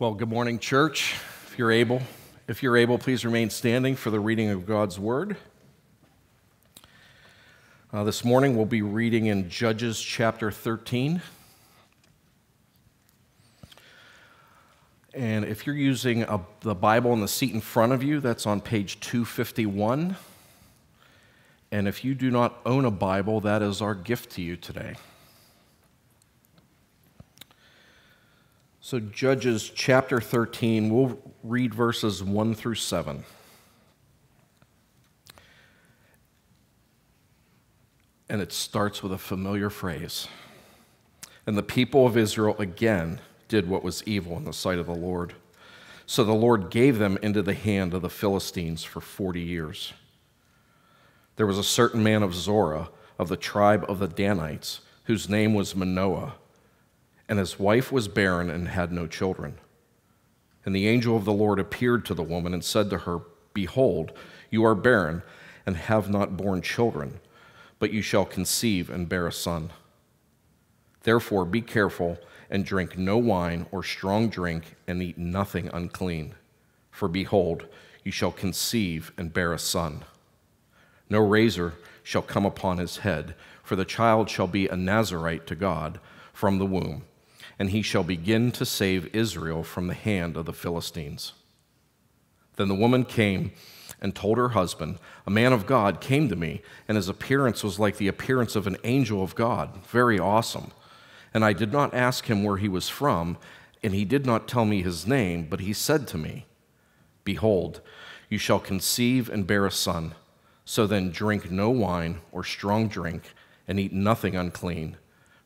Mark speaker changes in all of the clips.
Speaker 1: Well, good morning, church. If you're able, if you're able, please remain standing for the reading of God's word. Uh, this morning we'll be reading in Judges chapter 13. And if you're using a, the Bible in the seat in front of you, that's on page 251. And if you do not own a Bible, that is our gift to you today. So, Judges chapter 13, we'll read verses 1 through 7. And it starts with a familiar phrase. And the people of Israel again did what was evil in the sight of the Lord. So the Lord gave them into the hand of the Philistines for 40 years. There was a certain man of Zorah, of the tribe of the Danites, whose name was Manoah and his wife was barren and had no children. And the angel of the Lord appeared to the woman and said to her, Behold, you are barren and have not borne children, but you shall conceive and bear a son. Therefore, be careful and drink no wine or strong drink, and eat nothing unclean. For behold, you shall conceive and bear a son. No razor shall come upon his head, for the child shall be a Nazarite to God from the womb and he shall begin to save Israel from the hand of the Philistines. Then the woman came and told her husband, A man of God came to me, and his appearance was like the appearance of an angel of God, very awesome. And I did not ask him where he was from, and he did not tell me his name, but he said to me, Behold, you shall conceive and bear a son. So then drink no wine or strong drink, and eat nothing unclean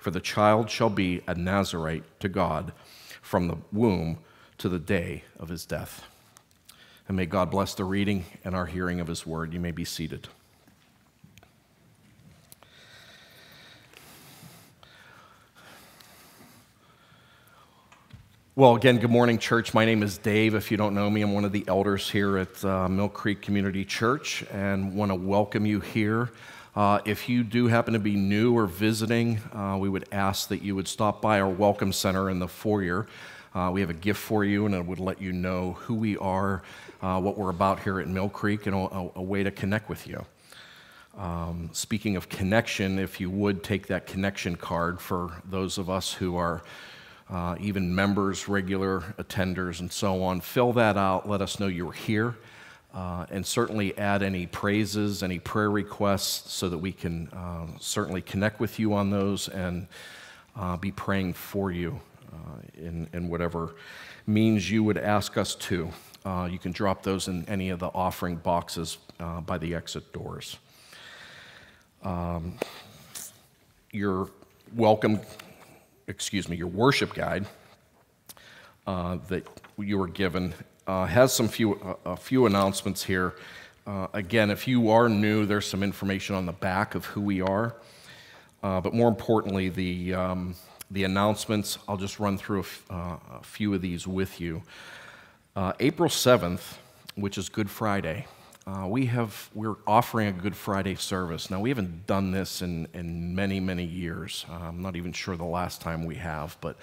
Speaker 1: for the child shall be a Nazarite to God from the womb to the day of his death. And may God bless the reading and our hearing of his word. You may be seated. Well, again, good morning, church. My name is Dave. If you don't know me, I'm one of the elders here at uh, Millcreek Community Church and want to welcome you here. Uh, if you do happen to be new or visiting, uh, we would ask that you would stop by our Welcome Center in the foyer. Uh, we have a gift for you, and it would let you know who we are, uh, what we're about here at Millcreek, and a, a way to connect with you. Um, speaking of connection, if you would take that connection card for those of us who are uh, even members, regular attenders, and so on, fill that out. Let us know you're here. Uh, and certainly add any praises, any prayer requests, so that we can uh, certainly connect with you on those and uh, be praying for you uh, in, in whatever means you would ask us to. Uh, you can drop those in any of the offering boxes uh, by the exit doors. Um, your welcome, excuse me, your worship guide that you were given uh, has some few, uh, a few announcements here. Uh, again, if you are new, there's some information on the back of who we are. Uh, but more importantly, the, um, the announcements, I'll just run through a, uh, a few of these with you. April 7th, which is Good Friday, we have, we're offering a Good Friday service. Now, we haven't done this in, in many, many years. I'm not even sure the last time we have, but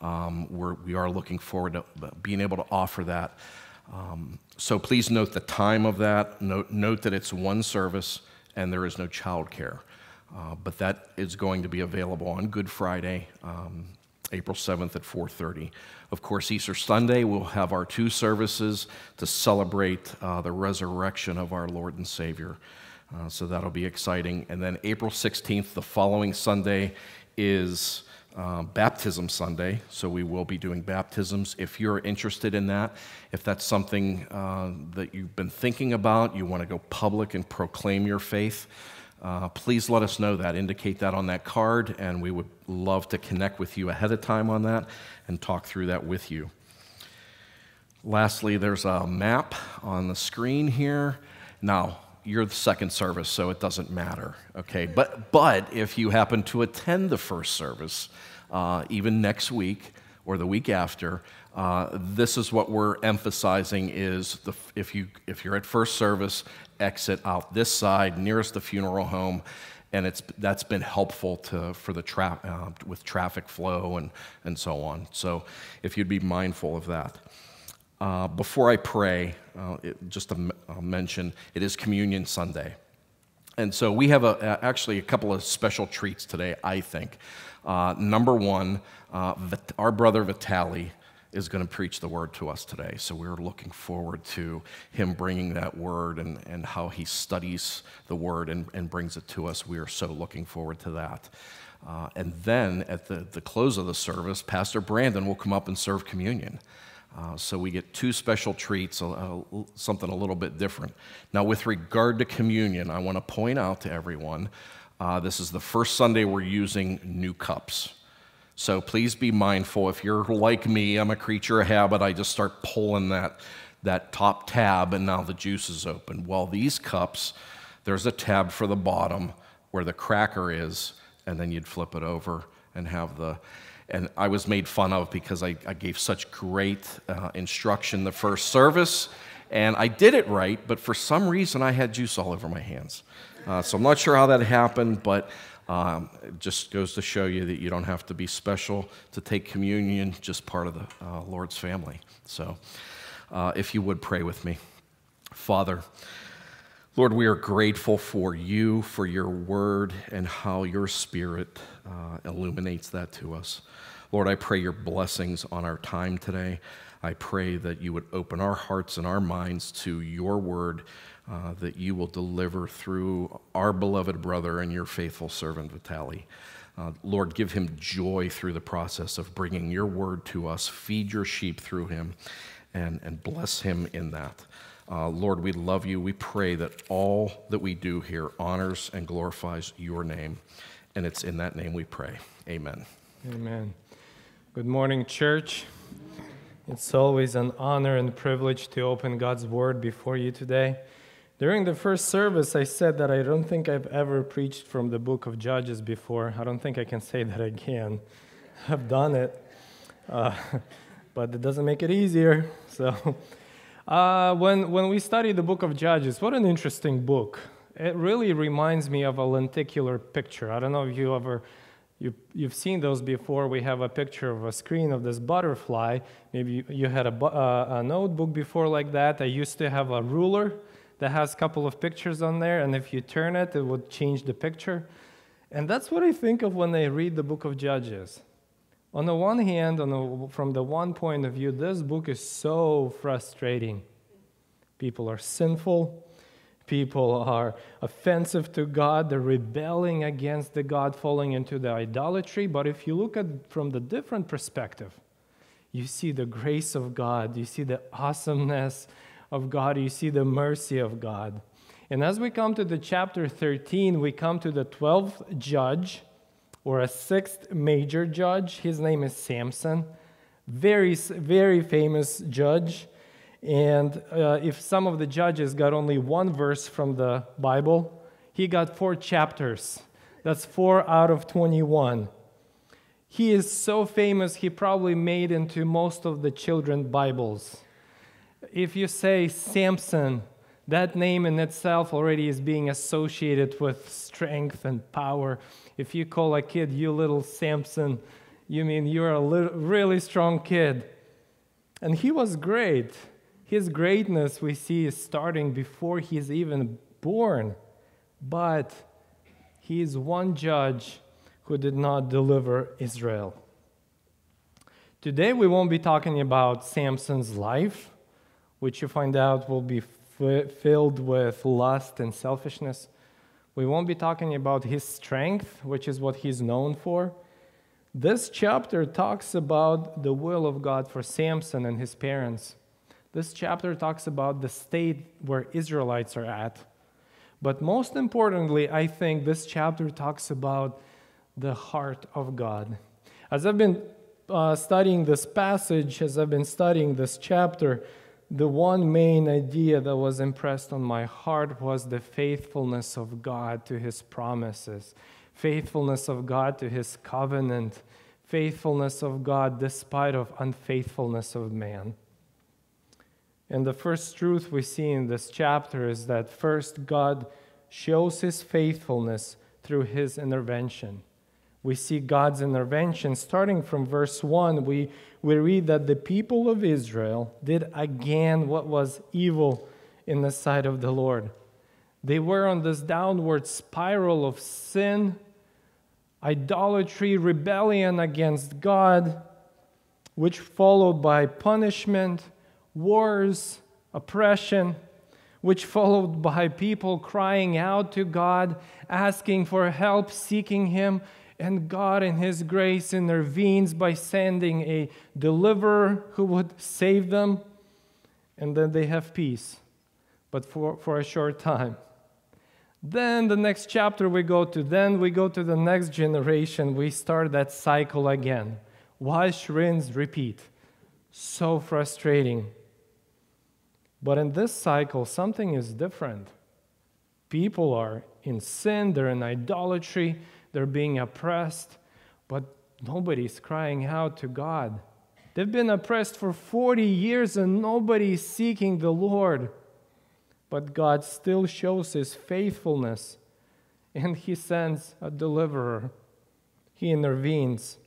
Speaker 1: um, we're, we are looking forward to being able to offer that. Um, so please note the time of that. Note, note that it's one service and there is no childcare. Uh, but that is going to be available on Good Friday, um, April 7th at 4:30. Of course, Easter Sunday we'll have our two services to celebrate uh, the resurrection of our Lord and Savior. Uh, so that'll be exciting. And then April 16th, the following Sunday, is uh, Baptism Sunday, so we will be doing baptisms. If you're interested in that, if that's something uh, that you've been thinking about, you want to go public and proclaim your faith, uh, please let us know that. Indicate that on that card, and we would love to connect with you ahead of time on that and talk through that with you. Lastly, there's a map on the screen here. Now, you're the second service, so it doesn't matter. Okay, but but if you happen to attend the first service, uh, even next week or the week after, uh, this is what we're emphasizing: is the, if you if you're at first service, exit out this side nearest the funeral home, and it's, that's been helpful to, for the tra- uh, with traffic flow and, and so on. So if you'd be mindful of that. Uh, before I pray, uh, it, just to I'll mention, it is Communion Sunday. And so we have a, actually a couple of special treats today, I think. Uh, number one, uh, our brother Vitali is going to preach the word to us today. So we're looking forward to him bringing that word and, and how he studies the word and, and brings it to us. We are so looking forward to that. Uh, and then at the, the close of the service, Pastor Brandon will come up and serve communion. Uh, so we get two special treats, something a little bit different. Now, with regard to communion, I want to point out to everyone uh, this is the first Sunday we're using new cups. So please be mindful. If you're like me, I'm a creature of habit. I just start pulling that, that top tab, and now the juice is open. Well, these cups, there's a tab for the bottom where the cracker is, and then you'd flip it over and have the. And I was made fun of because I, I gave such great uh, instruction the first service, and I did it right, but for some reason I had juice all over my hands. Uh, so I'm not sure how that happened, but um, it just goes to show you that you don't have to be special to take communion, just part of the uh, Lord's family. So, uh, if you would pray with me. Father, Lord, we are grateful for you, for your word, and how your spirit uh, illuminates that to us. Lord, I pray your blessings on our time today. I pray that you would open our hearts and our minds to your word uh, that you will deliver through our beloved brother and your faithful servant, Vitali. Uh, Lord, give him joy through the process of bringing your word to us. Feed your sheep through him and, and bless him in that. Uh, Lord, we love you. We pray that all that we do here honors and glorifies your name. And it's in that name we pray. Amen.
Speaker 2: Amen. Good morning, church. It's always an honor and privilege to open God's word before you today. During the first service, I said that I don't think I've ever preached from the book of Judges before. I don't think I can say that again. I've done it, uh, but it doesn't make it easier. So, uh, when, when we study the book of Judges, what an interesting book. It really reminds me of a lenticular picture. I don't know if you ever you, you've seen those before. We have a picture of a screen of this butterfly. Maybe you, you had a, uh, a notebook before like that. I used to have a ruler that has a couple of pictures on there, and if you turn it, it would change the picture. And that's what I think of when I read the book of Judges. On the one hand, on the, from the one point of view, this book is so frustrating. People are sinful, people are offensive to God, they're rebelling against the God, falling into the idolatry. But if you look at from the different perspective, you see the grace of God, you see the awesomeness of God, you see the mercy of God. And as we come to the chapter 13, we come to the 12th judge or a sixth major judge. His name is Samson. Very, very famous judge. And uh, if some of the judges got only one verse from the Bible, he got four chapters. That's four out of 21. He is so famous, he probably made into most of the children Bibles if you say Samson, that name in itself already is being associated with strength and power. If you call a kid, you little Samson, you mean you're a little, really strong kid. And he was great. His greatness we see is starting before he's even born. But he is one judge who did not deliver Israel. Today we won't be talking about Samson's life which you find out will be filled with lust and selfishness. We won't be talking about his strength, which is what he's known for. This chapter talks about the will of God for Samson and his parents. This chapter talks about the state where Israelites are at. But most importantly, I think this chapter talks about the heart of God. As I've been uh, studying this passage, as I've been studying this chapter, the one main idea that was impressed on my heart was the faithfulness of God to his promises, faithfulness of God to his covenant, faithfulness of God despite of unfaithfulness of man. And the first truth we see in this chapter is that first God shows his faithfulness through his intervention. We see God's intervention starting from verse 1. We, we read that the people of Israel did again what was evil in the sight of the Lord. They were on this downward spiral of sin, idolatry, rebellion against God, which followed by punishment, wars, oppression, which followed by people crying out to God, asking for help, seeking Him, and God, in His grace, intervenes by sending a deliverer who would save them, and then they have peace, but for, for a short time. Then the next chapter we go to, then we go to the next generation. We start that cycle again. Wash, rinse, repeat. So frustrating. But in this cycle, something is different. People are in sin, they're in idolatry, they're being oppressed, but nobody's crying out to God. They've been oppressed for 40 years and nobody's seeking the Lord. But God still shows his faithfulness and he sends a deliverer. He intervenes.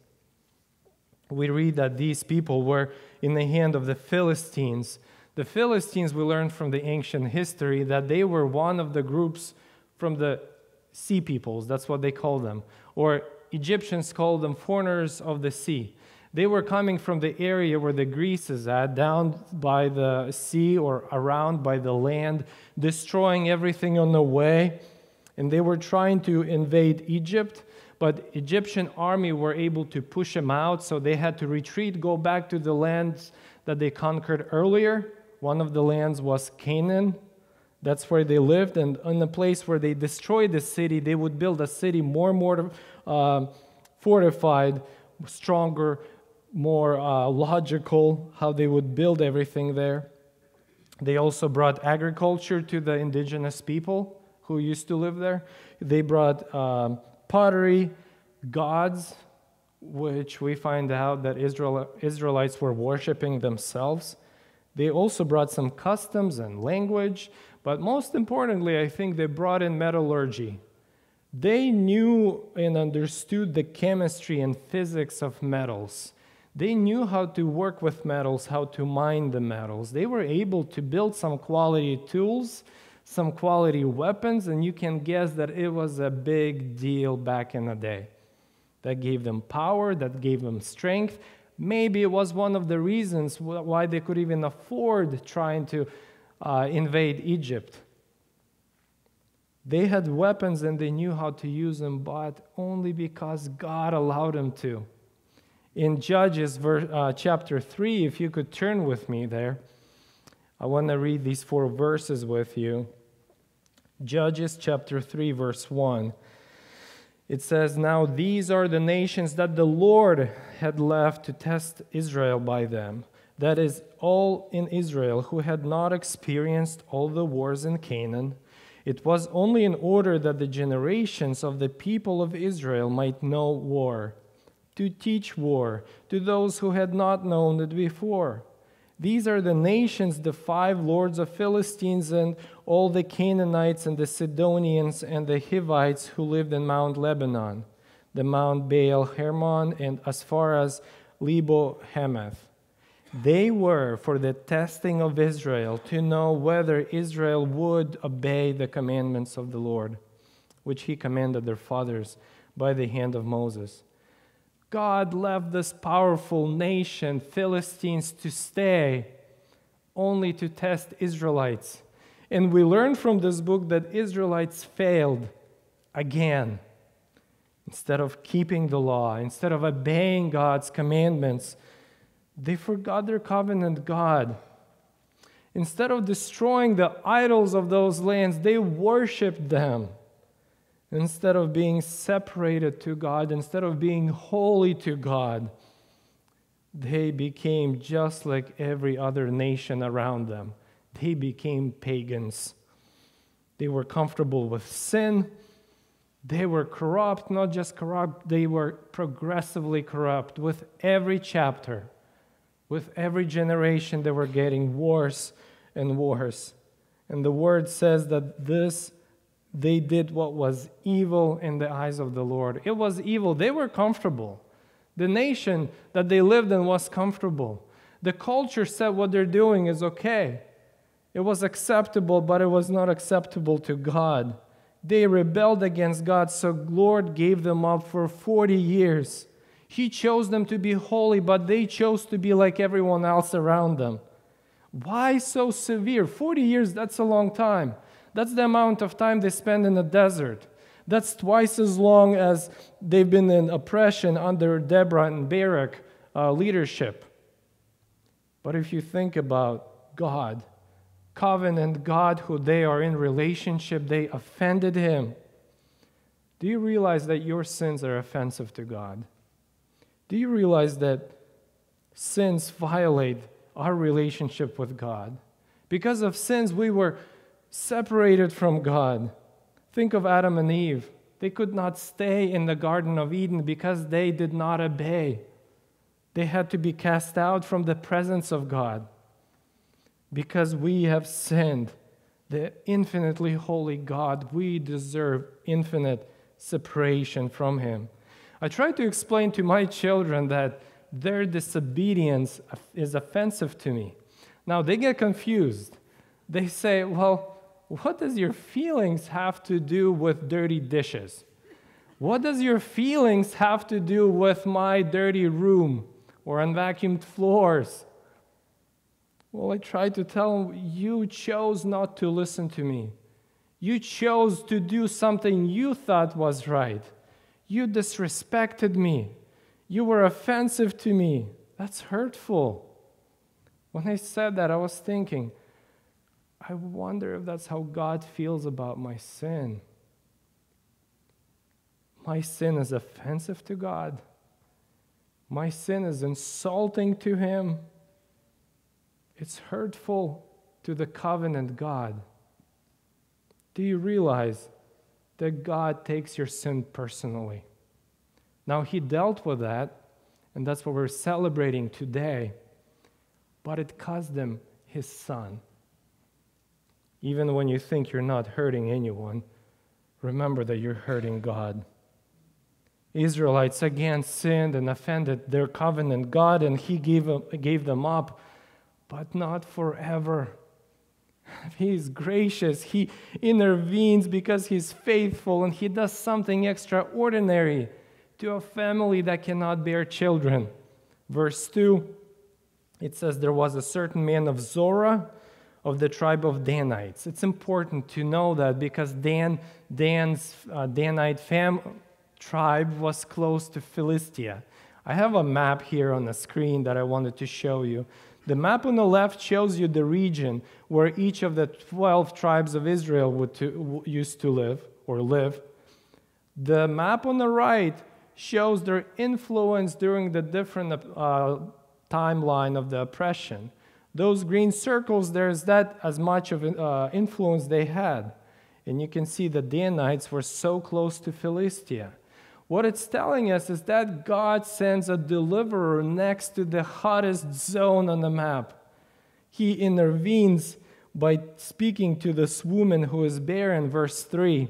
Speaker 2: We read that these people were in the hand of the Philistines. The Philistines, we learned from the ancient history that they were one of the groups from the sea peoples. That's what they call them. Or Egyptians called them foreigners of the sea. They were coming from the area where the Greece is at, down by the sea or around by the land, destroying everything on the way. And they were trying to invade Egypt, but Egyptian army were able to push them out, so they had to retreat, go back to the lands that they conquered earlier. One of the lands was Canaan. That's where they lived, and in the place where they destroyed the city, they would build a city more and more uh, fortified, stronger, more uh, logical how they would build everything there. They also brought agriculture to the indigenous people who used to live there. They brought um, pottery, gods, which we find out that Israel, Israelites were worshiping themselves. They also brought some customs and language, but most importantly, I think they brought in metallurgy. They knew and understood the chemistry and physics of metals. They knew how to work with metals, how to mine the metals. They were able to build some quality tools, some quality weapons, and you can guess that it was a big deal back in the day. That gave them power, that gave them strength. Maybe it was one of the reasons why they could even afford trying to uh, invade Egypt. They had weapons and they knew how to use them, but only because God allowed them to in Judges uh, chapter 3, if you could turn with me there, I want to read these four verses with you. Judges chapter 3, verse 1. It says, Now these are the nations that the Lord had left to test Israel by them. That is, all in Israel who had not experienced all the wars in Canaan. It was only in order that the generations of the people of Israel might know war to teach war to those who had not known it before. These are the nations, the five lords of Philistines, and all the Canaanites, and the Sidonians, and the Hivites who lived in Mount Lebanon, the Mount Baal Hermon, and as far as Lebo Hamath. They were for the testing of Israel to know whether Israel would obey the commandments of the Lord, which he commanded their fathers by the hand of Moses. God left this powerful nation, Philistines, to stay only to test Israelites. And we learn from this book that Israelites failed again. Instead of keeping the law, instead of obeying God's commandments, they forgot their covenant God. Instead of destroying the idols of those lands, they worshiped them. Instead of being separated to God, instead of being holy to God, they became just like every other nation around them. They became pagans. They were comfortable with sin. They were corrupt, not just corrupt, they were progressively corrupt. With every chapter, with every generation, they were getting worse and worse. And the word says that this they did what was evil in the eyes of the Lord. It was evil. They were comfortable. The nation that they lived in was comfortable. The culture said what they're doing is okay. It was acceptable, but it was not acceptable to God. They rebelled against God, so Lord gave them up for 40 years. He chose them to be holy, but they chose to be like everyone else around them. Why so severe? 40 years, that's a long time. That's the amount of time they spend in the desert. That's twice as long as they've been in oppression under Deborah and Barak uh, leadership. But if you think about God, covenant God who they are in relationship, they offended him. Do you realize that your sins are offensive to God? Do you realize that sins violate our relationship with God? Because of sins, we were separated from God. Think of Adam and Eve. They could not stay in the Garden of Eden because they did not obey. They had to be cast out from the presence of God because we have sinned. The infinitely holy God, we deserve infinite separation from Him. I try to explain to my children that their disobedience is offensive to me. Now they get confused. They say, Well, what does your feelings have to do with dirty dishes? What does your feelings have to do with my dirty room or unvacuumed floors? Well, I tried to tell them, You chose not to listen to me. You chose to do something you thought was right. You disrespected me. You were offensive to me. That's hurtful. When I said that, I was thinking, I wonder if that's how God feels about my sin. My sin is offensive to God. My sin is insulting to Him. It's hurtful to the covenant God. Do you realize that God takes your sin personally? Now, He dealt with that, and that's what we're celebrating today, but it cost Him His Son. Even when you think you're not hurting anyone, remember that you're hurting God. Israelites again sinned and offended their covenant God, and He gave, gave them up, but not forever. He's gracious. He intervenes because He's faithful, and He does something extraordinary to a family that cannot bear children. Verse 2 it says, There was a certain man of Zorah of the tribe of Danites. It's important to know that because Dan, Dan's uh, Danite fam, tribe was close to Philistia. I have a map here on the screen that I wanted to show you. The map on the left shows you the region where each of the 12 tribes of Israel would to, used to live or live. The map on the right shows their influence during the different uh, timeline of the oppression those green circles, there's that as much of uh, influence they had. And you can see the Danites were so close to Philistia. What it's telling us is that God sends a deliverer next to the hottest zone on the map. He intervenes by speaking to this woman who is barren, verse 3.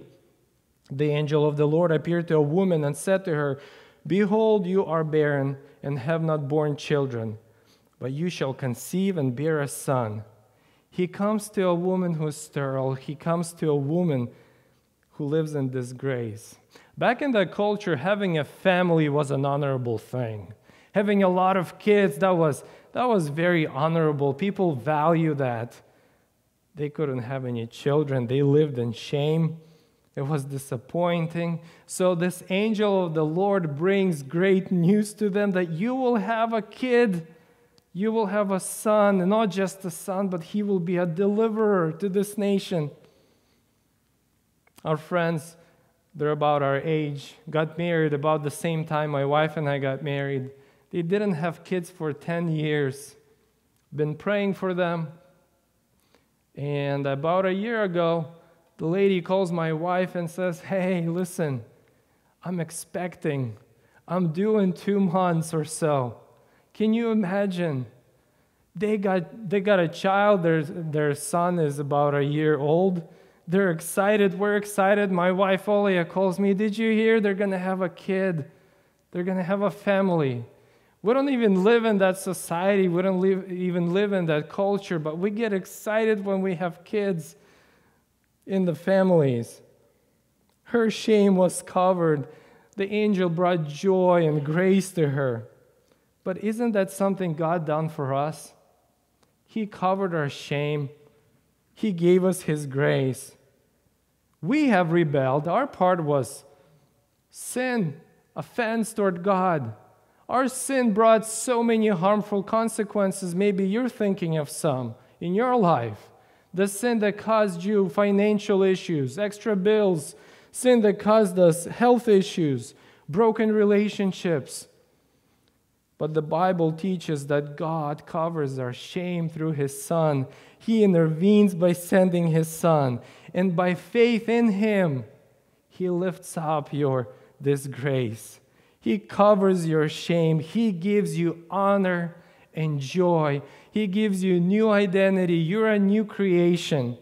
Speaker 2: The angel of the Lord appeared to a woman and said to her, Behold, you are barren and have not borne children but you shall conceive and bear a son. He comes to a woman who is sterile. He comes to a woman who lives in disgrace. Back in that culture, having a family was an honorable thing. Having a lot of kids, that was, that was very honorable. People value that. They couldn't have any children, they lived in shame. It was disappointing. So, this angel of the Lord brings great news to them that you will have a kid you will have a son, not just a son, but he will be a deliverer to this nation. Our friends, they're about our age, got married about the same time my wife and I got married. They didn't have kids for 10 years. Been praying for them. And about a year ago, the lady calls my wife and says, Hey, listen, I'm expecting. I'm due in two months or so. Can you imagine? They got, they got a child, their, their son is about a year old. They're excited. We're excited. My wife Olia calls me, Did you hear? They're going to have a kid. They're going to have a family. We don't even live in that society. We don't live, even live in that culture, but we get excited when we have kids in the families. Her shame was covered. The angel brought joy and grace to her. But isn't that something God done for us? He covered our shame. He gave us his grace. We have rebelled. Our part was sin, offense toward God. Our sin brought so many harmful consequences. Maybe you're thinking of some in your life. The sin that caused you financial issues, extra bills, sin that caused us health issues, broken relationships. But the Bible teaches that God covers our shame through His Son. He intervenes by sending His Son. And by faith in Him, He lifts up your disgrace. He covers your shame. He gives you honor and joy. He gives you a new identity. You're a new creation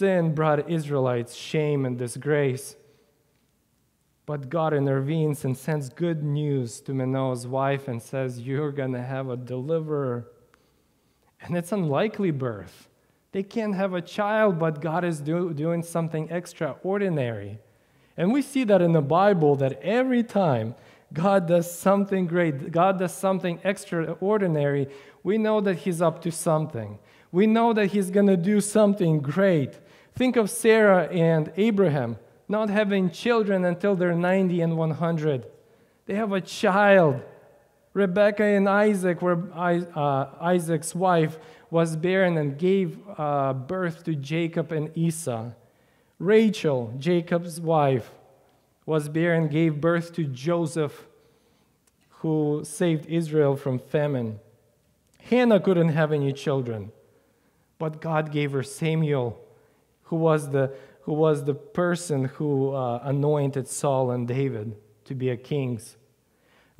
Speaker 2: sin brought Israelites shame and disgrace. But God intervenes and sends good news to Manoah's wife and says, You're going to have a deliverer. And it's unlikely birth. They can't have a child, but God is do, doing something extraordinary. And we see that in the Bible that every time God does something great, God does something extraordinary, we know that He's up to something. We know that He's going to do something great. Think of Sarah and Abraham not having children until they're 90 and 100. They have a child. Rebecca and Isaac, where uh, Isaac's wife was barren and gave uh, birth to Jacob and Esau. Rachel, Jacob's wife, was barren and gave birth to Joseph, who saved Israel from famine. Hannah couldn't have any children, but God gave her Samuel who was the, who was the person who uh, anointed Saul and David to be a kings.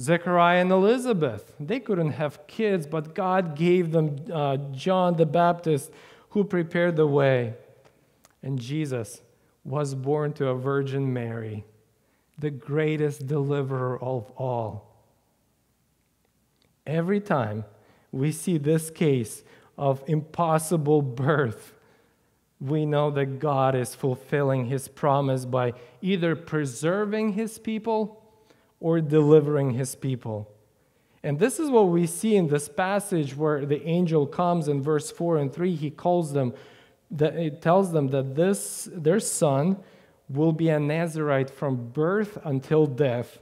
Speaker 2: Zechariah and Elizabeth, they couldn't have kids, but God gave them uh, John the Baptist who prepared the way. And Jesus was born to a Virgin Mary, the greatest deliverer of all. Every time we see this case of impossible birth, we know that God is fulfilling his promise by either preserving his people or delivering his people. And this is what we see in this passage where the angel comes in verse 4 and 3. He calls them, that it tells them that this, their son will be a Nazarite from birth until death.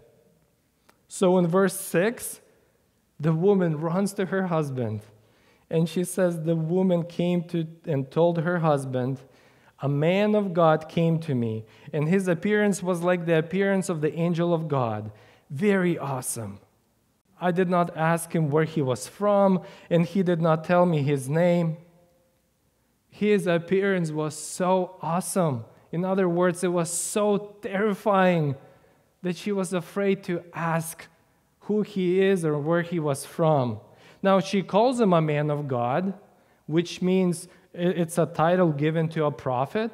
Speaker 2: So in verse 6, the woman runs to her husband and she says, The woman came to and told her husband, A man of God came to me, and his appearance was like the appearance of the angel of God. Very awesome. I did not ask him where he was from, and he did not tell me his name. His appearance was so awesome. In other words, it was so terrifying that she was afraid to ask who he is or where he was from. Now, she calls him a man of God, which means it's a title given to a prophet.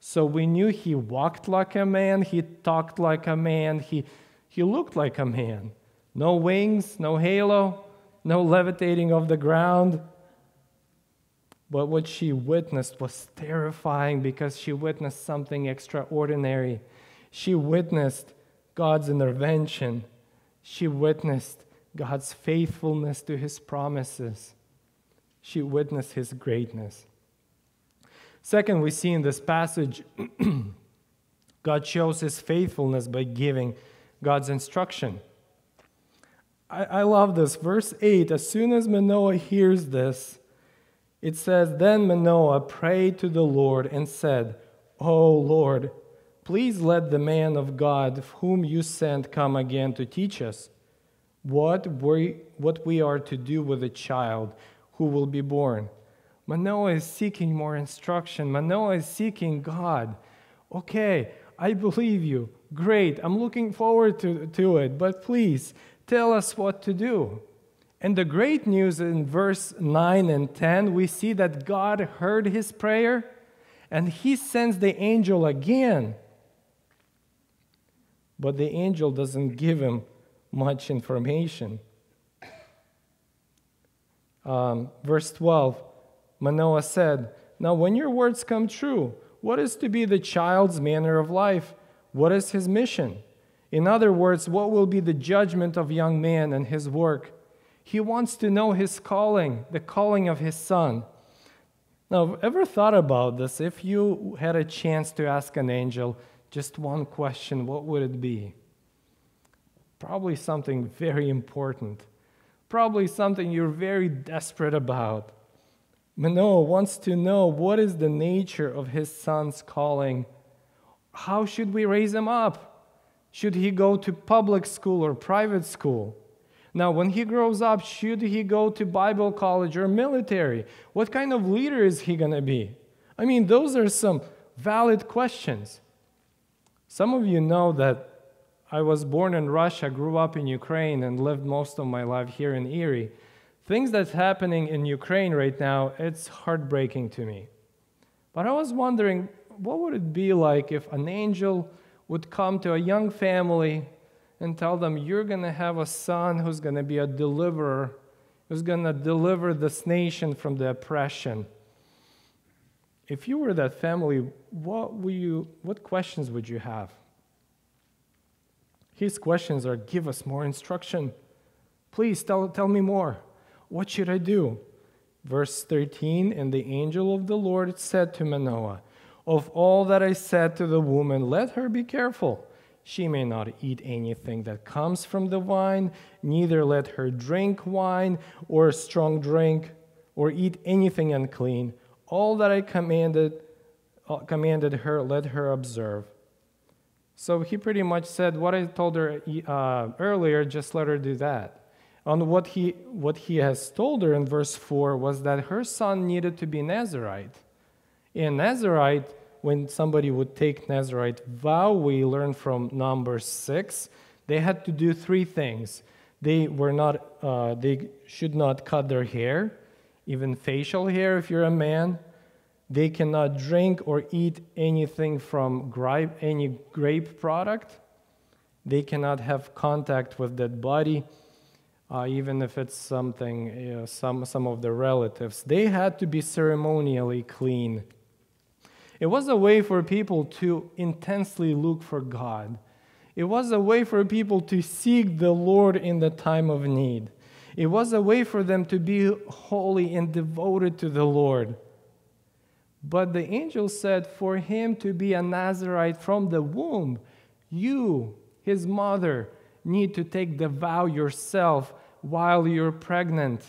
Speaker 2: So we knew he walked like a man, he talked like a man, he, he looked like a man. No wings, no halo, no levitating of the ground. But what she witnessed was terrifying because she witnessed something extraordinary. She witnessed God's intervention. She witnessed God's faithfulness to his promises. She witnessed his greatness. Second, we see in this passage, God shows his faithfulness by giving God's instruction. I, I, love this. Verse 8 As soon as Manoah hears this, it says, Then Manoah prayed to the Lord and said, Oh Lord, please let the man of God whom you sent come again to teach us what we, what we are to do with a child who will be born. Manoah is seeking more instruction. Manoah is seeking God. Okay, I believe you. Great. I'm looking forward to, to it. But please tell us what to do. And the great news in verse 9 and 10, we see that God heard his prayer and he sends the angel again. But the angel doesn't give him much information. Um, verse 12 Manoah said, Now, when your words come true, what is to be the child's manner of life? What is his mission? In other words, what will be the judgment of young man and his work? He wants to know his calling, the calling of his son. Now, ever thought about this? If you had a chance to ask an angel just one question, what would it be? Probably something very important. Probably something you're very desperate about. Manoah wants to know what is the nature of his son's calling. How should we raise him up? Should he go to public school or private school? Now, when he grows up, should he go to Bible college or military? What kind of leader is he going to be? I mean, those are some valid questions. Some of you know that I was born in Russia, grew up in Ukraine, and lived most of my life here in Erie. Things that's happening in Ukraine right now, it's heartbreaking to me. But I was wondering, what would it be like if an angel would come to a young family and tell them, You're going to have a son who's going to be a deliverer, who's going to deliver this nation from the oppression. If you were that family, what, would you, what questions would you have? His questions are Give us more instruction. Please tell, tell me more. What should I do? Verse 13 And the angel of the Lord said to Manoah, Of all that I said to the woman, let her be careful she may not eat anything that comes from the vine, neither let her drink wine or strong drink, or eat anything unclean. All that I commanded, uh, commanded her, let her observe. So he pretty much said what I told her uh, earlier, just let her do that. On what he, what he has told her in verse 4 was that her son needed to be Nazarite. In Nazarite, when somebody would take Nazarite vow, we learn from number six, they had to do three things. They were not, uh, they should not cut their hair, even facial hair if you're a man. They cannot drink or eat anything from grape, any grape product. They cannot have contact with that body, uh, even if it's something, some, some of their relatives. They had to be ceremonially clean it was a way for people to intensely look for God. It was a way for people to seek the Lord in the time of need. It was a way for them to be holy and devoted to the Lord. But the angel said, For him to be a Nazarite from the womb, you, his mother, need to take the vow yourself while you're pregnant.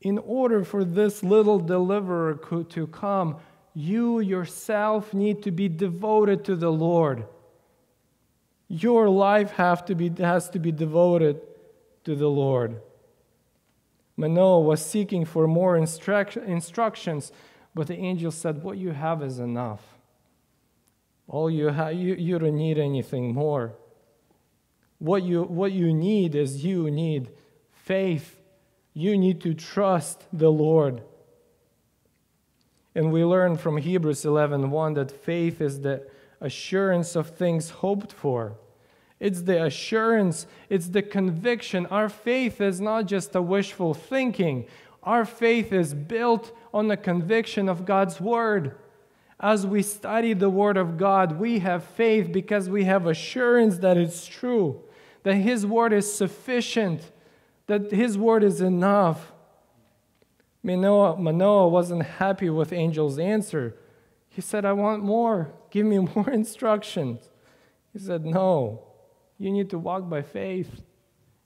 Speaker 2: In order for this little deliverer to come, you yourself need to be devoted to the Lord. Your life have to be, has to be devoted to the Lord. Manoah was seeking for more instructions, but the angel said, What you have is enough. All you, have, you, you don't need anything more. What you, what you need is you need faith. You need to trust the Lord. And we learn from Hebrews 11:1 that faith is the assurance of things hoped for. It's the assurance, it's the conviction. Our faith is not just a wishful thinking. Our faith is built on the conviction of God's word. As we study the word of God, we have faith because we have assurance that it's true, that his word is sufficient, that his word is enough. Manoah, Manoah wasn't happy with Angel's answer. He said, I want more. Give me more instructions. He said, No, you need to walk by faith.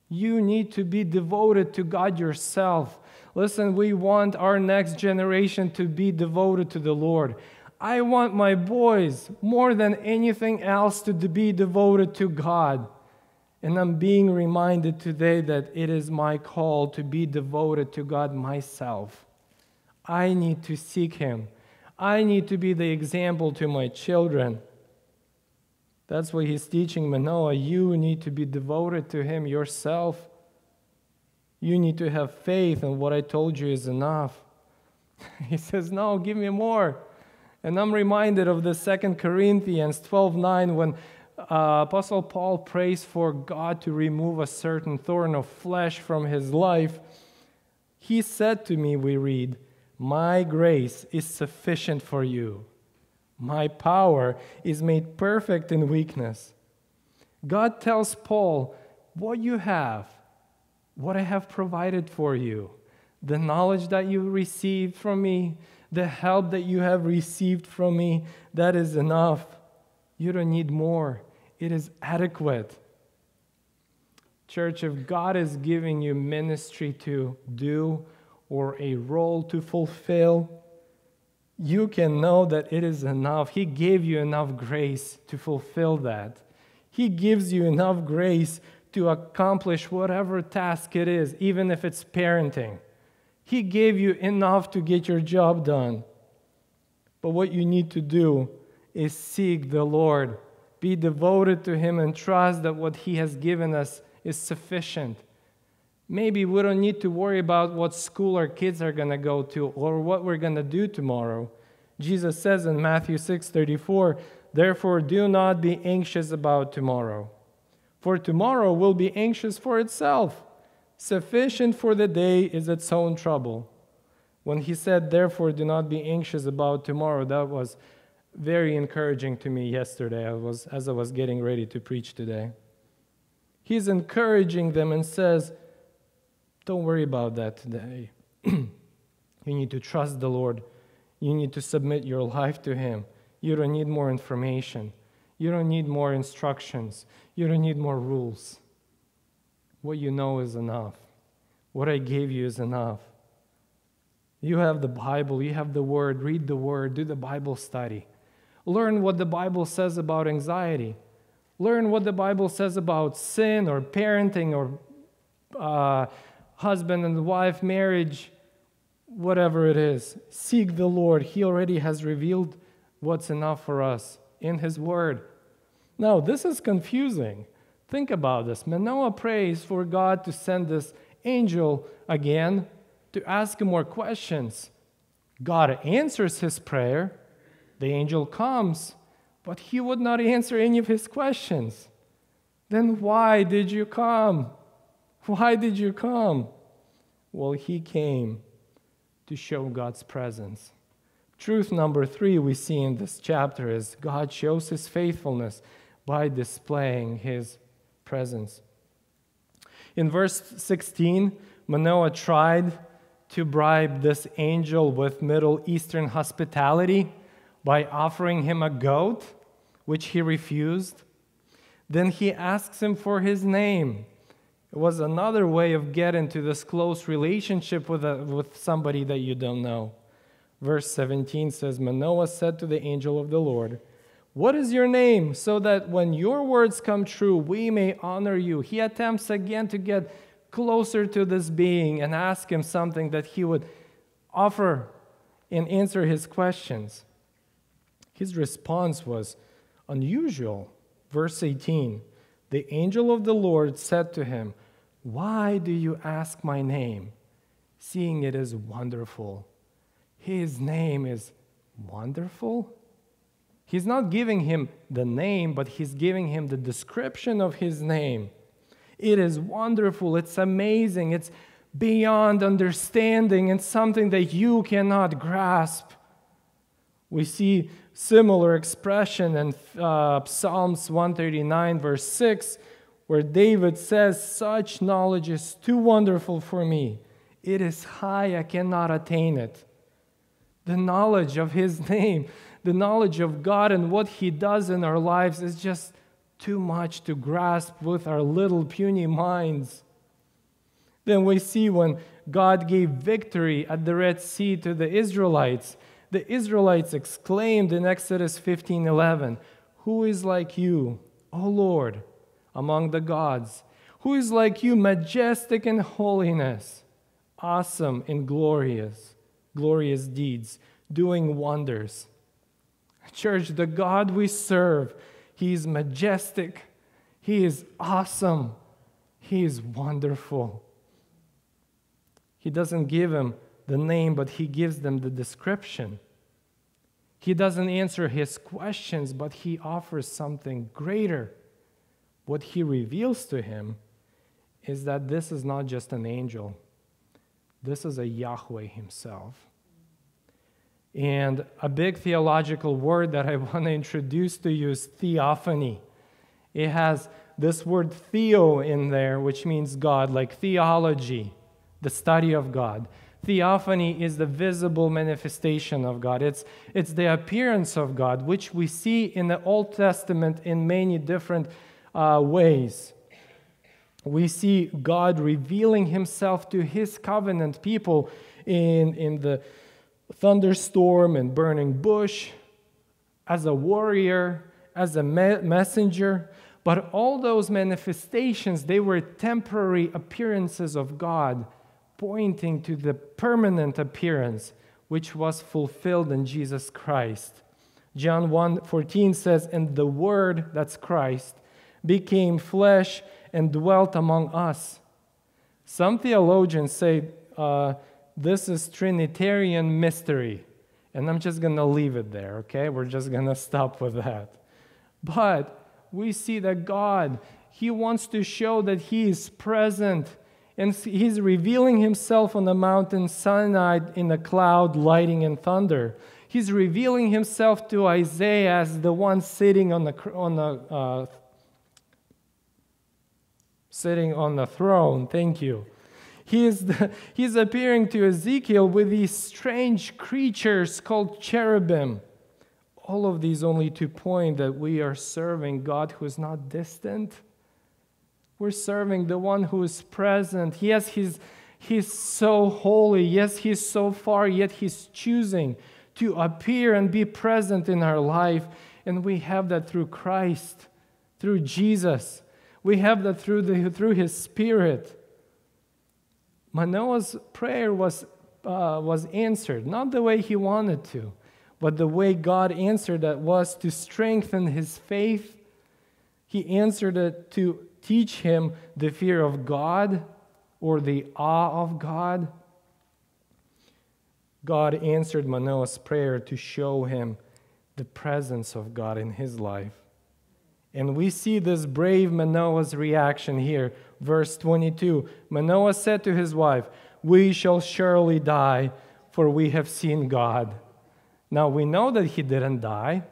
Speaker 2: You need to be devoted to God yourself. Listen, we want our next generation to be devoted to the Lord. I want my boys, more than anything else, to be devoted to God. And I'm being reminded today that it is my call to be devoted to God myself. I need to seek Him. I need to be the example to my children. That's what he's teaching Manoah. You need to be devoted to Him yourself. You need to have faith, and what I told you is enough. He says, No, give me more. And I'm reminded of the Second Corinthians 12 9 when uh, Apostle Paul prays for God to remove a certain thorn of flesh from his life. He said to me, we read, My grace is sufficient for you. My power is made perfect in weakness. God tells Paul, What you have, what I have provided for you, the knowledge that you received from me, the help that you have received from me, that is enough. You don't need more, it is adequate. Church, if God is giving you ministry to do or a role to fulfill, you can know that it is enough. He gave you enough grace to fulfill that. He gives you enough grace to accomplish whatever task it is, even if it's parenting. He gave you enough to get your job done. But what you need to do is seek the Lord, be devoted to Him, and trust that what He has given us is sufficient. Maybe we don't need to worry about what school our kids are going to go to or what we're going to do tomorrow. Jesus says in Matthew 6:34, "Therefore do not be anxious about tomorrow, for tomorrow will be anxious for itself." Sufficient for the day is its own trouble. When he said, Therefore, do not be anxious about tomorrow, that was very encouraging to me yesterday I was, as I was getting ready to preach today. He's encouraging them and says, Don't worry about that today. you need to trust the Lord. You need to submit your life to Him. You don't need more information. You don't need more instructions. You don't need more rules. What you know is enough. What I gave you is enough. You have the Bible, you have the Word, read the Word, do the Bible study. Learn what the Bible says about anxiety. Learn what the Bible says about sin or parenting or uh, husband and wife marriage, whatever it is. Seek the Lord. He already has revealed what's enough for us in His Word. Now, this is confusing Think about this. Manoah prays for God to send this angel again to ask him more questions. God answers his prayer. The angel comes, but he would not answer any of his questions. Then why did you come? Why did you come? Well, he came to show God's presence. Truth number three we see in this chapter is God shows his faithfulness by displaying his presence. In verse 16, Manoah tried to bribe this angel with Middle Eastern hospitality by offering him a goat, which he refused. Then he asks him for his name. It was another way of getting to this close relationship with, a, with somebody that you don't know. Verse 17 says Manoah said to the angel of the Lord, what is your name? So that when your words come true, we may honor you. He attempts again to get closer to this being and ask him something that he would offer and answer his questions. His response was unusual. Verse 18 The angel of the Lord said to him, Why do you ask my name, seeing it is wonderful? His name is wonderful? He's not giving him the name, but he's giving him the description of his name. It is wonderful, it's amazing, it's beyond understanding, and something that you cannot grasp. We see similar expression in uh, Psalms 139, verse 6, where David says, Such knowledge is too wonderful for me. It is high, I cannot attain it. The knowledge of his name the knowledge of God and what He does in our lives is just too much to grasp with our little puny minds. Then we see when God gave victory at the Red Sea to the Israelites, the Israelites exclaimed in Exodus 15:11, "Who is like you, O Lord, among the gods? Who is like you, majestic in holiness, awesome in glorious, glorious deeds, doing wonders?" Church, the God we serve, He is majestic, He is awesome, He is wonderful. He doesn't give them the name, but he gives them the description. He doesn't answer his questions, but he offers something greater. What he reveals to him is that this is not just an angel, this is a Yahweh himself. And a big theological word that I want to introduce to you is theophany. It has this word theo in there, which means God, like theology, the study of God. Theophany is the visible manifestation of God. It's, it's the appearance of God, which we see in the Old Testament in many different uh, ways. We see God revealing himself to his covenant people in, in the thunderstorm and burning bush, as a warrior, as a me- messenger. But all those manifestations, they were temporary appearances of God pointing to the permanent appearance which was fulfilled in Jesus Christ. John 1:14 says, "And the word, that's Christ, became flesh and dwelt among us." Some theologians say uh, this is Trinitarian mystery, and I'm just going to leave it there, okay? We're just going to stop with that. But we see that God, He wants to show that He is present and he's revealing himself on the mountain Sinai in the cloud, lighting, and thunder. He's revealing himself to Isaiah as the one sitting on the, on the, uh, sitting on the throne. Thank you. He is the, he's appearing to Ezekiel with these strange creatures called cherubim. All of these only to point that we are serving God who is not distant we're serving the one who is present. Yes, he's, he's so holy. Yes, he's so far, yet he's choosing to appear and be present in our life. And we have that through Christ, through Jesus. We have that through, the, through his Spirit. Manoah's prayer was, uh, was answered, not the way he wanted to, but the way God answered it was to strengthen his faith. He answered it to teach him the fear of God or the awe of God? God answered Manoah's prayer to show him the presence of God in his life. And we see this brave Manoah's reaction here. Verse 22 Manoah said to his wife, We shall surely die, for we have seen God. Now we know that he didn't die.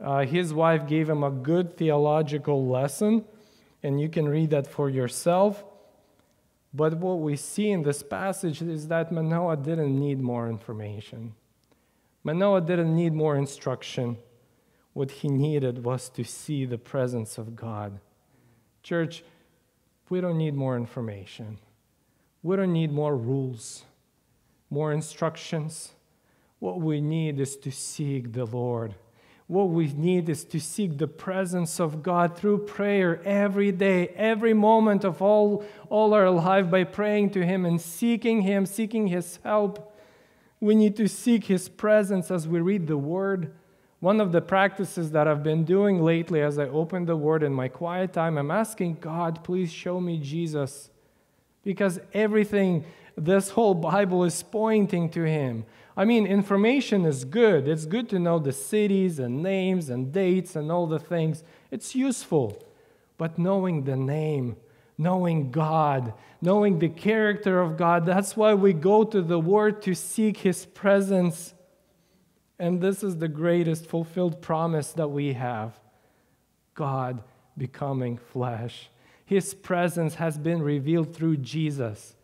Speaker 2: Uh, his wife gave him a good theological lesson and you can read that for yourself. But what we see in this passage is that Manoah didn't need more information. Manoah didn't need more instruction. What he needed was to see the presence of God. Church, we don't need more information. We don't need more rules, more instructions. What we need is to seek the Lord what we need is to seek the presence of God through prayer every day, every moment of all, all our life by praying to Him and seeking Him, seeking His help. We need to seek His presence as we read the Word. One of the practices that I've been doing lately as I open the Word in my quiet time, I'm asking God, please show me Jesus. Because everything, this whole Bible is pointing to Him. I mean, information is good. It's good to know the cities and names and dates and all the things. It's useful. But knowing the name, knowing God, knowing the character of God, that's why we go to the Word to seek His presence. And this is the greatest fulfilled promise that we have God becoming flesh. His presence has been revealed through Jesus.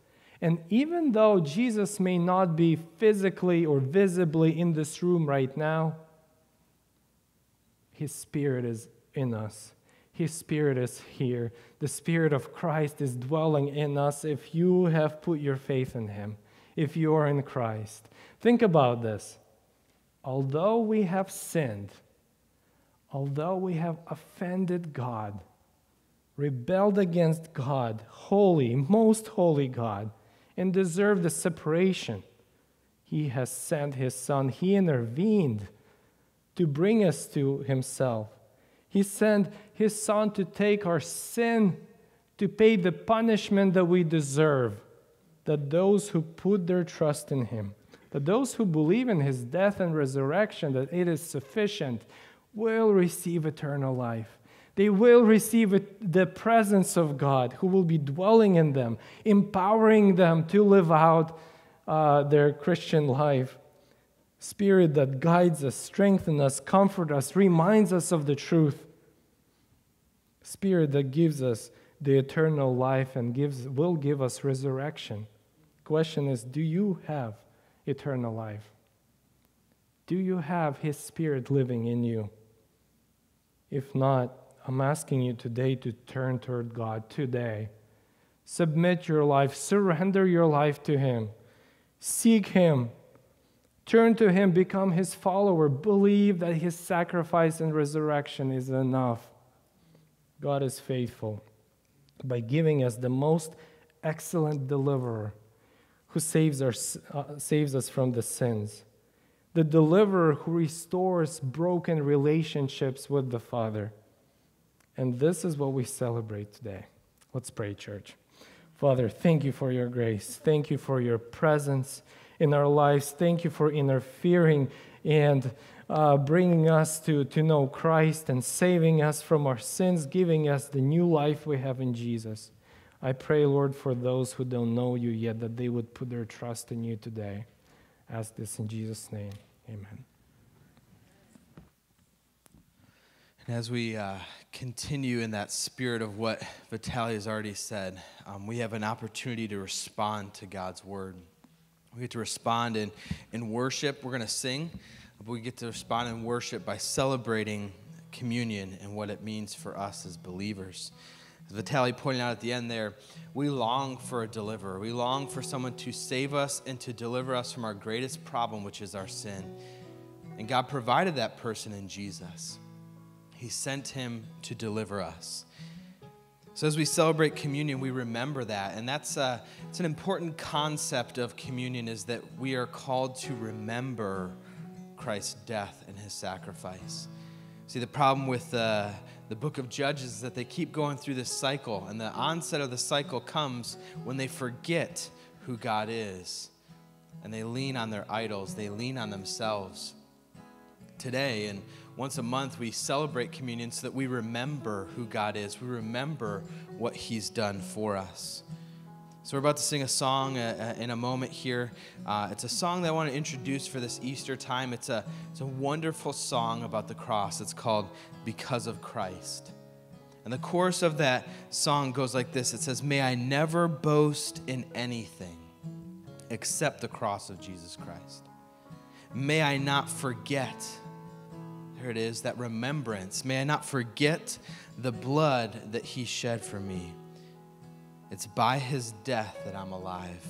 Speaker 2: And even though Jesus may not be physically or visibly in this room right now, his spirit is in us. His spirit is here. The spirit of Christ is dwelling in us if you have put your faith in him, if you are in Christ. Think about this. Although we have sinned, although we have offended God, rebelled against God, holy, most holy God, and deserve the separation. He has sent his son, he intervened to bring us to himself. He sent his son to take our sin, to pay the punishment that we deserve. that those who put their trust in him, that those who believe in his death and resurrection, that it is sufficient, will receive eternal life. They will receive the presence of God, who will be dwelling in them, empowering them to live out uh, their Christian life. Spirit that guides us, strengthens us, comforts us, reminds us of the truth. Spirit that gives us the eternal life and gives, will give us resurrection. Question is Do you have eternal life? Do you have His Spirit living in you? If not, I'm asking you today to turn toward God today. Submit your life, surrender your life to Him, seek Him. Turn to him, become his follower, believe that his sacrifice and resurrection is enough. God is faithful by giving us the most excellent deliverer who saves, our, uh, saves us from the sins, the deliverer who restores broken relationships with the Father. And this is what we celebrate today. Let's pray, church. Father, thank you for your grace. Thank you for your presence in our lives. Thank you for interfering and uh, bringing us to, to know Christ and saving us from our sins, giving us the new life we have in Jesus. I pray, Lord, for those who don't know you yet, that they would put their trust in you today. ask this in Jesus' name. Amen.
Speaker 1: And as we uh, continue in that spirit of what Vitaly has already said, um, we have an opportunity to respond to God's word. We get to respond in, in worship. We're going to sing, but we get to respond in worship by celebrating communion and what it means for us as believers. Vitaly pointed out at the end there, we long for a deliverer. We long for someone to save us and to deliver us from our greatest problem, which is our sin. And God provided that person in Jesus. He sent him to deliver us. So as we celebrate communion, we remember that, and that's a, it's an important concept of communion is that we are called to remember Christ's death and His sacrifice. See, the problem with uh, the book of Judges is that they keep going through this cycle, and the onset of the cycle comes when they forget who God is, and they lean on their idols, they lean on themselves. Today, and once a month we celebrate communion so that we remember who God is. We remember what He's done for us. So, we're about to sing a song uh, uh, in a moment here. Uh, it's a song that I want to introduce for this Easter time. It's a, it's a wonderful song about the cross. It's called Because of Christ. And the chorus of that song goes like this It says, May I never boast in anything except the cross of Jesus Christ. May I not forget there it is, that remembrance. May I not forget the blood that he shed for me. It's by his death that I'm alive.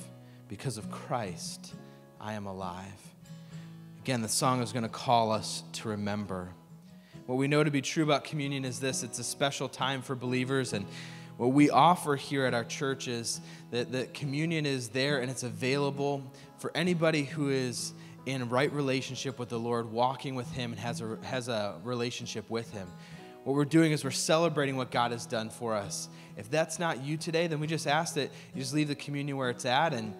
Speaker 1: Because of Christ, I am alive. Again, the song is going to call us to remember. What we know to be true about communion is this it's a special time for believers. And what we offer here at our church is that, that communion is there and it's available for anybody who is in right relationship with the Lord, walking with Him, and has a, has a relationship with Him. What we're doing is we're celebrating what God has done for us. If that's not you today, then we just ask that you just leave the communion where it's at, and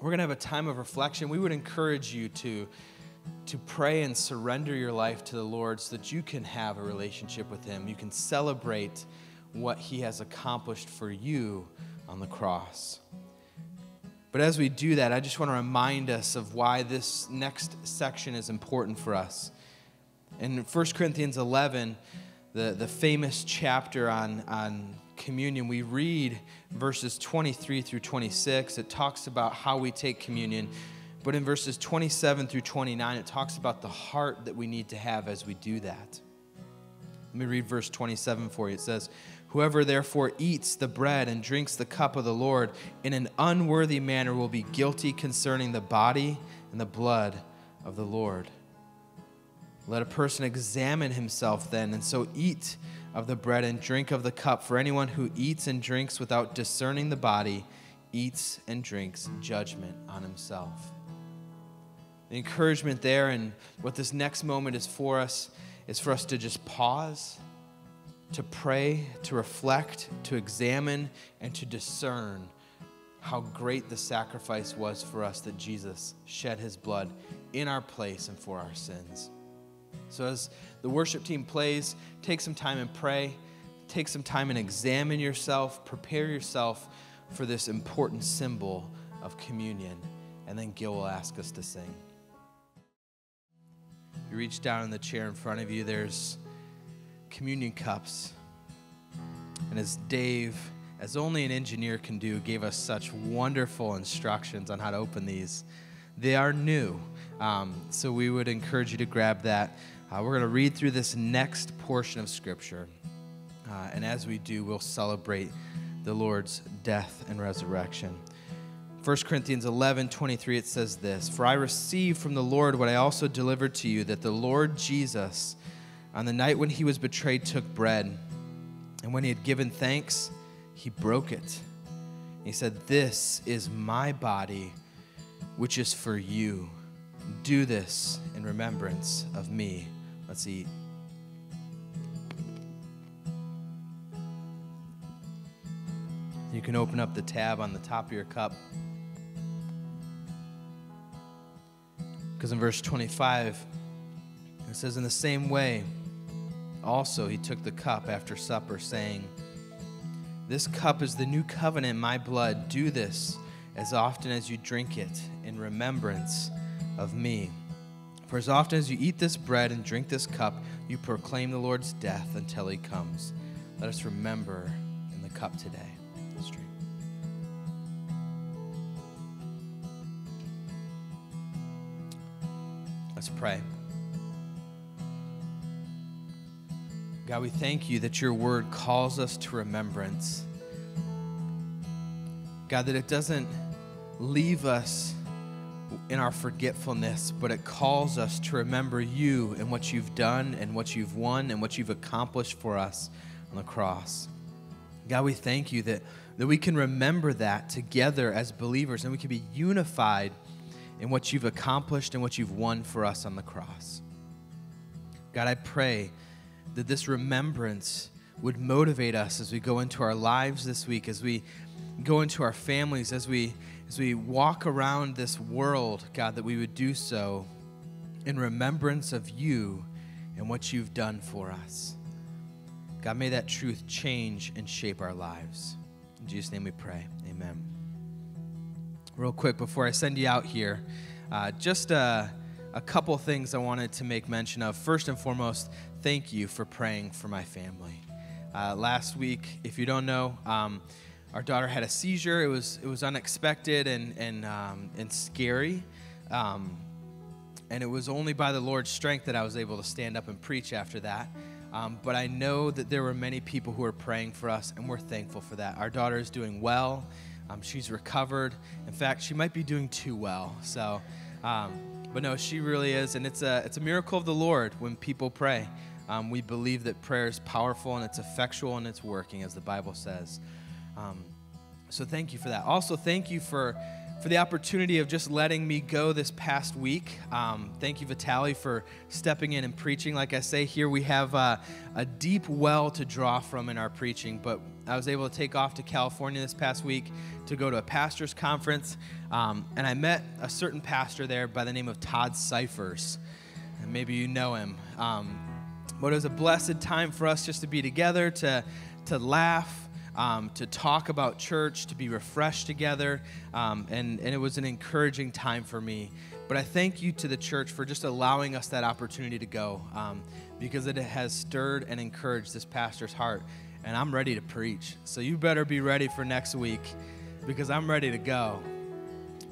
Speaker 1: we're going to have a time of reflection. We would encourage you to, to pray and surrender your life to the Lord so that you can have a relationship with Him. You can celebrate what He has accomplished for you on the cross. But as we do that, I just want to remind us of why this next section is important for us. In 1 Corinthians 11, the, the famous chapter on, on communion, we read verses 23 through 26. It talks about how we take communion. But in verses 27 through 29, it talks about the heart that we need to have as we do that. Let me read verse 27 for you. It says, Whoever therefore eats the bread and drinks the cup of the Lord in an unworthy manner will be guilty concerning the body and the blood of the Lord. Let a person examine himself then, and so eat of the bread and drink of the cup. For anyone who eats and drinks without discerning the body eats and drinks judgment on himself. The encouragement there, and what this next moment is for us, is for us to just pause to pray, to reflect, to examine, and to discern how great the sacrifice was for us that Jesus shed his blood in our place and for our sins. So, as the worship team plays, take some time and pray. Take some time and examine yourself. Prepare yourself for this important symbol of communion. And then Gil will ask us to sing. You reach down in the chair in front of you, there's communion cups. And as Dave, as only an engineer can do, gave us such wonderful instructions on how to open these, they are new. Um, so we would encourage you to grab that. Uh, we're going to read through this next portion of Scripture. Uh, and as we do, we'll celebrate the Lord's death and resurrection. 1 Corinthians 11 23, it says this For I received from the Lord what I also delivered to you, that the Lord Jesus, on the night when he was betrayed, took bread. And when he had given thanks, he broke it. He said, This is my body, which is for you. Do this in remembrance of me. Let's eat. You can open up the tab on the top of your cup. Because in verse 25, it says, In the same way, also he took the cup after supper, saying, This cup is the new covenant in my blood. Do this as often as you drink it in remembrance of me. For as often as you eat this bread and drink this cup, you proclaim the Lord's death until he comes. Let us remember in the cup today. Let's pray. God, we thank you that your word calls us to remembrance. God, that it doesn't leave us in our forgetfulness, but it calls us to remember you and what you've done and what you've won and what you've accomplished for us on the cross. God, we thank you that, that we can remember that together as believers and we can be unified in what you've accomplished and what you've won for us on the cross. God, I pray that this remembrance would motivate us as we go into our lives this week, as we go into our families, as we as we walk around this world, God, that we would do so in remembrance of you and what you've done for us. God, may that truth change and shape our lives. In Jesus' name we pray. Amen real quick before I send you out here. Uh, just a, a couple things I wanted to make mention of. First and foremost, thank you for praying for my family. Uh, last week, if you don't know, um, our daughter had a seizure. It was it was unexpected and and um, and scary, um, and it was only by the Lord's strength that I was able to stand up and preach after that. Um, but I know that there were many people who were praying for us, and we're thankful for that. Our daughter is doing well. Um, she's recovered. In fact, she might be doing too well. So, um, but no, she really is, and it's a it's a miracle of the Lord when people pray. Um, we believe that prayer is powerful and it's effectual and it's working, as the Bible says. Um, so thank you for that. Also, thank you for for the opportunity of just letting me go this past week. Um, thank you, Vitali, for stepping in and preaching. Like I say, here we have uh, a deep well to draw from in our preaching, but I was able to take off to California this past week to go to a pastor's conference, um, and I met a certain pastor there by the name of Todd Cyphers. And maybe you know him. Um, but it was a blessed time for us just to be together, to, to laugh, um, to talk about church, to be refreshed together. Um, and, and it was an encouraging time for me. But I thank you to the church for just allowing us that opportunity to go um, because it has stirred and encouraged this pastor's heart. And I'm ready to preach. So you better be ready for next week because I'm ready to go.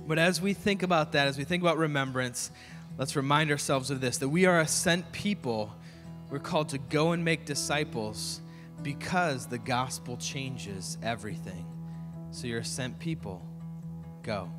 Speaker 1: But as we think about that, as we think about remembrance, let's remind ourselves of this that we are a sent people. We're called to go and make disciples because the gospel changes everything. So you're a sent people. Go.